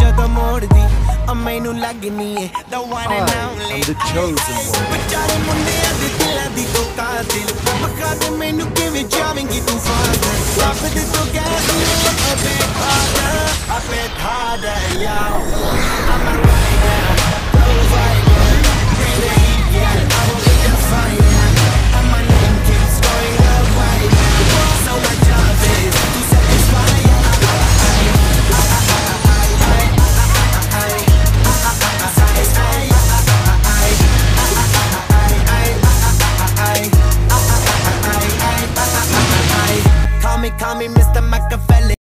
जद मोड़ दी मैं लगनी है the one and only the chosen one बेचारे मुंडे दे दिल दी तो का दिल पक्का दे के वे जावेंगी तू फाड़ दे लाख तो गैस अबे फाड़ अबे फाड़ यार call me Mr. Machiavelli.